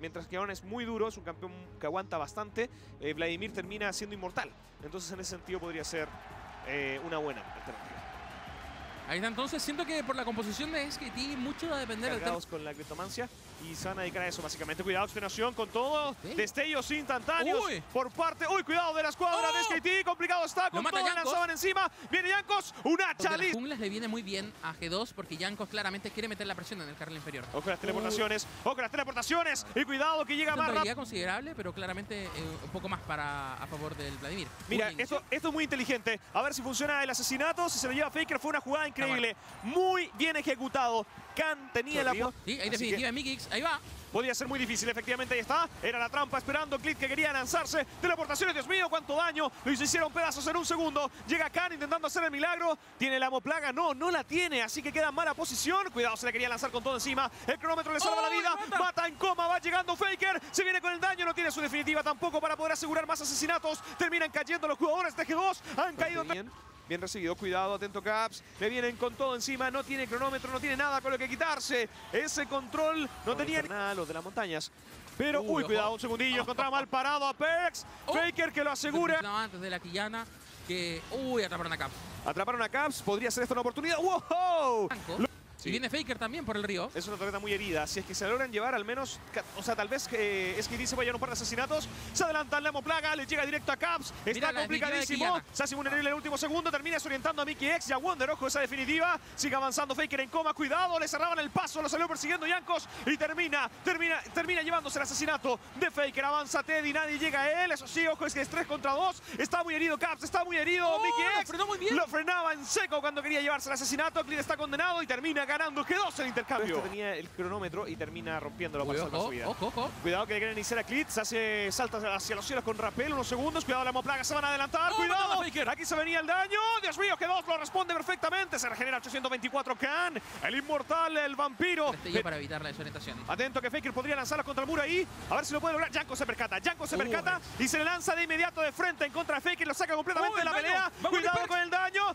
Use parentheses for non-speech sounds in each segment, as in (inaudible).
Mientras que Aaron es muy duro, es un campeón que aguanta bastante, eh, Vladimir termina siendo inmortal. Entonces en ese sentido podría ser eh, una buena alternativa. Ahí está, entonces siento que por la composición de SKT mucho va a depender del. Cargados con la criptomancia y se van a dedicar a eso básicamente. Cuidado, extenuación con todo. Sí. Destellos instantáneos Uy. por parte. Uy, cuidado de la escuadra Oh. de SKT. Complicado está con todo. Lanzaban encima. Viene Yankos. Una Porque las chaliz. junglas le viene muy bien a G2 porque Jankos claramente quiere meter la presión en el carril inferior. Ojo las teleportaciones. Ojo las teleportaciones. Y cuidado que llega Una más rápido. probabilidad considerable, pero claramente eh, un poco más para a favor del Vladimir. Mira, esto, esto es muy inteligente. A ver si funciona el asesinato. Si se lo lleva Faker, fue una jugada increíble. Muy bien ejecutado. Khan tenía la... Sí, ahí definitiva Mikix, ahí va. Podía ser muy difícil, efectivamente, ahí está. Era la trampa esperando Clit que quería lanzarse. Teleportaciones, Dios mío, cuánto daño. Lo hicieron pedazos en un segundo. Llega Khan intentando hacer el milagro. ¿Tiene la plaga? No, no la tiene, así que queda en mala posición. Cuidado, se le quería lanzar con todo encima. El cronómetro le salva ¡Oh, la vida. mata! Mata en coma, va llegando Faker. Se viene con el daño, no tiene su definitiva tampoco para poder asegurar más asesinatos. Terminan cayendo los jugadores de G2. Han caído bien. Bien recibido, cuidado, atento Caps. Le vienen con todo encima, no tiene cronómetro, no tiene nada con lo que quitarse. Ese control no tenía nada los de las montañas. Pero, Uy, uy, ojo. cuidado, un segundillo, encontraba mal parado a Perks. Oh. Faker que lo asegura. Antes de la quillana que... Uy, atraparon a Cap. Atraparon a Caps, podría ser esta una oportunidad. ¡Wow! Blanco. Lo- Y viene Faker también por el río. Es una torreta muy herida. Si es que se logran llevar al menos. O sea, tal vez que es que dice vayan un par de asesinatos. Se adelanta el Lemo Plaga, le llega directo a Caps. Está complicadísimo. Se hace vulnerable en el último segundo. Termina desorientando a Mickey X y a Wonder. Ojo, esa definitiva. Sigue avanzando Faker en coma. Cuidado, le cerraban el paso. Lo salió persiguiendo Yankos. Y termina, termina, termina llevándose el asesinato de Faker. Avanza Teddy, nadie llega a él. Eso sí, ojo, es que es 3 contra 2. Está muy herido Caps, está muy herido Oh, Mickey lo X. frenó muy bien. Lo frenaba en seco cuando quería llevarse el asesinato. Clint está condenado y termina ganando G2 en intercambio. Este tenía el cronómetro y termina rompiéndolo Uy, para salvar ojo, su vida. ojo, ojo. Cuidado que le quieren iniciar a Clit, se hace salta hacia los cielos con rappel, unos segundos, cuidado la moplaga, se van a adelantar, ¡Oh, cuidado, aquí se venía el daño, Dios mío, que dos lo responde perfectamente, se regenera 824 Khan, el inmortal, el vampiro, Destello Eh, para evitar la desorientación. Atento que Faker podría lanzarlo contra el muro ahí. A ver si lo puede lograr. Janko se percata. Janko se percata y se le lanza de inmediato de frente en contra de Faker. Lo saca completamente Uy, de la el daño. pelea. Vamos, Cuidado con el daño.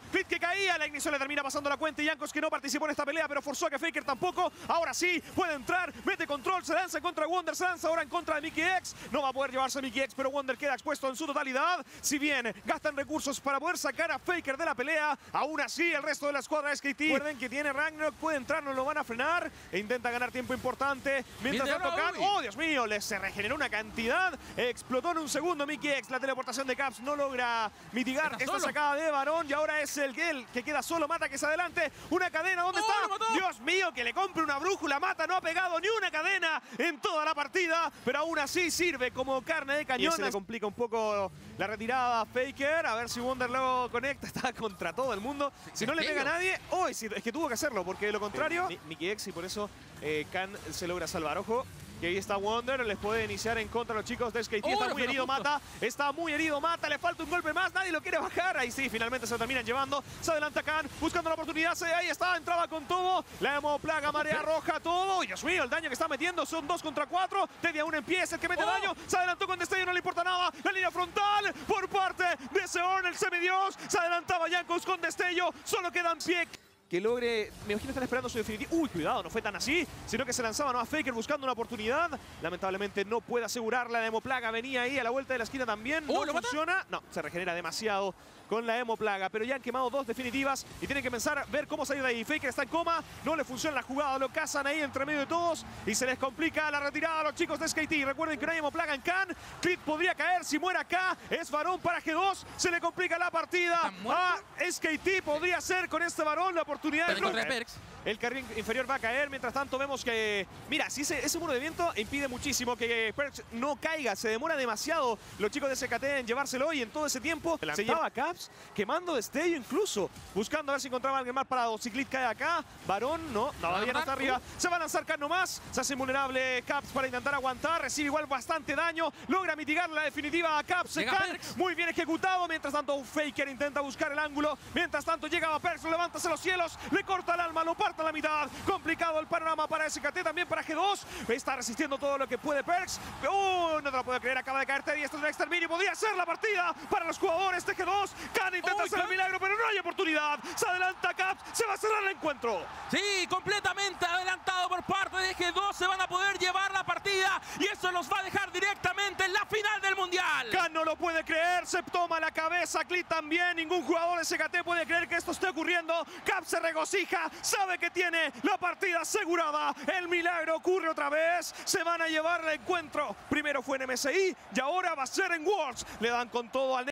Que caía. La ignición le termina pasando la cuenta. Y Jankos que no participó en esta pelea, pero forzó a que Faker tampoco. Ahora sí, puede entrar. Mete control. Se lanza en contra de Wonder. Se lanza ahora en contra de Mickey X. No va a poder llevarse a Mickey X, pero Wonder queda expuesto en su totalidad. Si bien gastan recursos para poder sacar a Faker de la pelea, aún así el resto de la escuadra SKT. Recuerden que tiene Ragnarok, puede entrar, no lo van a frenar. E intenta ganar tiempo importante. Mientras de tanto, uy. ¡oh Dios mío! Les se regeneró una cantidad. Explotó en un segundo Mickey X. La teleportación de Caps no logra mitigar esta solo. sacada de Barón. Y ahora es el que, el que queda solo. Mata que se adelante. Una cadena. ¿Dónde ¡Oh, está? Dios mío, que le compre una brújula. Mata, no ha pegado ni una cadena en toda la partida. Pero aún así sirve como carne de cañón. se le complica un poco la retirada a Faker. A ver si Wonder luego conecta. (laughs) Está contra todo el mundo. Si no le pega a nadie, ¡oh! sí, es que tuvo que hacerlo. Porque de lo contrario, Mi- Mickey X y por eso eh, Khan se logra salvar. Ojo. Que ahí está Wonder, les puede iniciar en contra los chicos de SKT. Oh, está muy herido, justo. mata. Está muy herido, mata. Le falta un golpe más. Nadie lo quiere bajar. Ahí sí, finalmente se lo terminan llevando. Se adelanta Khan, buscando la oportunidad. Se- Ahí está, entraba con todo. La hemoplaga, marea roja, todo. Y Dios mío, el daño que está metiendo son dos contra cuatro. Teddy aún en pie, es el que mete Oh. daño. Se adelantó con destello, no le importa nada. La línea frontal por parte de Seorn, el semidios. Se adelantaba Jankos con destello. Solo queda en pie que logre. Me imagino están esperando su definitiva. Uy, cuidado, no fue tan así, sino que se lanzaba ¿no? a Faker buscando una oportunidad. Lamentablemente no puede asegurarla. La Demoplaga venía ahí a la vuelta de la esquina también. Uh, no ¿lo mata? funciona. No, se regenera demasiado con la Demoplaga. Pero ya han quemado dos definitivas y tienen que pensar ver cómo salir de ahí. Faker está en coma, no le funciona la jugada, lo cazan ahí entre medio de todos y se les complica la retirada a los chicos de SKT. Recuerden que no hay Demoplaga en Khan. Clit podría caer si muere acá. Es varón para G2. Se le complica la partida a SKT. Podría ser con este varón la oportunidad Pero contra de Perks. El carril inferior va a caer. Mientras tanto, vemos que. Mira, si ese, ese muro de viento impide muchísimo que Perks no caiga. Se demora demasiado los chicos de SKT en llevárselo y en todo ese tiempo se lleva Caps quemando destello incluso. Buscando a ver si encontraba a alguien más parado. Ciclit cae acá. Varón, no, todavía no está arriba. Se va a lanzar Khan nomás. Se hace vulnerable Caps para intentar aguantar. Recibe igual bastante daño. Logra mitigar la definitiva a Caps. Perks. muy bien ejecutado. Mientras tanto, Faker intenta buscar el ángulo. Mientras tanto, llega Perks, lo levanta hacia los cielos. Le corta el alma, lo parte a la mitad. Complicado el panorama para SKT, también para G2. Está resistiendo todo lo que puede Perks. ¡Uh! No te lo puedo creer, acaba de caer Teddy. Esto es un exterminio. Podría ser la partida para los jugadores de G2. Khan intenta hacer el milagro, pero no hay oportunidad. Se adelanta Caps. Se va a cerrar el encuentro. Sí, completamente adelantado por parte de G2. Se van a poder llevar la partida. Y es se los va a dejar directamente en la final del Mundial. Khan no lo puede creer, se toma la cabeza, Clit también, ningún jugador de SKT puede creer que esto esté ocurriendo. Cap se regocija, sabe que tiene la partida asegurada. El milagro ocurre otra vez, se van a llevar el encuentro. Primero fue en MSI y ahora va a ser en Worlds. Le dan con todo al